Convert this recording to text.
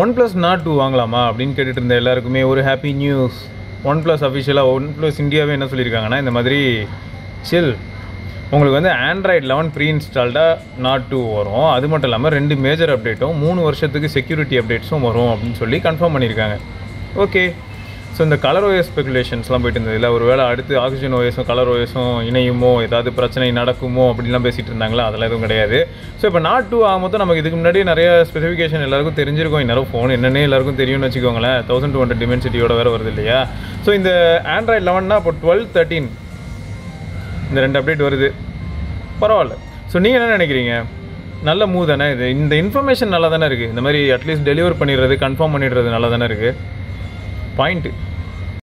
One plus not two வாங்கலாமா அப்படின்னு கேட்டுட்டு இருந்த எல்லாருக்குமே ஒரு ஹாப்பி நியூஸ் ஒன் ப்ளஸ் அஃபிஷியலாக ஒன் ப்ளஸ் இந்தியாவே என்ன சொல்லியிருக்காங்கன்னா இந்த மாதிரி சில் உங்களுக்கு வந்து ஆண்ட்ராய்டு லெவன் ப்ரீ இன்ஸ்டால்டாக நாட் டூ வரும். அது மட்டும் இல்லாமல் ரெண்டு மேஜர் அப்டேட்டும் மூணு வருஷத்துக்கு செக்யூரிட்டி அப்டேட்ஸும் வரும் அப்படின்னு சொல்லி கன்ஃபார்ம் பண்ணியிருக்காங்க. ஓகே ஸோ இந்த கலர் ஓஎஸ் ஸ்பெகுலேஷன்ஸ்லாம் போயிட்டு இருந்தது. இல்லை ஒரு வேளை அடுத்து ஆக்சிஜன் ஓஎஸும் கலர் ஓஎஸும் இணையுமோ ஏதாவது பிரச்சனை நடக்குமோ அப்படிலாம் பேசிகிட்டு இருந்தாங்களா? அதெல்லாம் எதுவும் கிடையாது. ஸோ இப்போ நாட் டூ ஆகும்போது நமக்கு இதுக்கு முன்னாடி நிறைய ஸ்பெசிஃபிகேஷன் எல்லாருக்கும் தெரிஞ்சிருக்கும். இன்னும் ஃபோன் என்னென்ன எல்லாருக்கும் தெரியும்னு வச்சுக்கோங்களேன். தௌசண்ட் டூ ஹண்ட்ரட் டிமென்சிட்டியோட வேறு வருது இல்லையா? ஸோ இந்த ஆண்ட்ராய்ட் லெவன்னா இப்போ டுவெல் தேர்ட்டீன் இந்த ரெண்டு அப்டேட் வருது. பரவாயில்ல. ஸோ நீங்கள் என்ன நினைக்கிறீங்க? நல்ல மூவ் தானே இது. இந்த இன்ஃபர்மேஷன் நல்லா தானே இருக்குது இந்த மாதிரி அட்லீஸ்ட் டெலிவர் பண்ணிடுறது கன்ஃபார்ம் பண்ணிடுறது நல்லா தானே இருக்குது பாயிண்ட்டு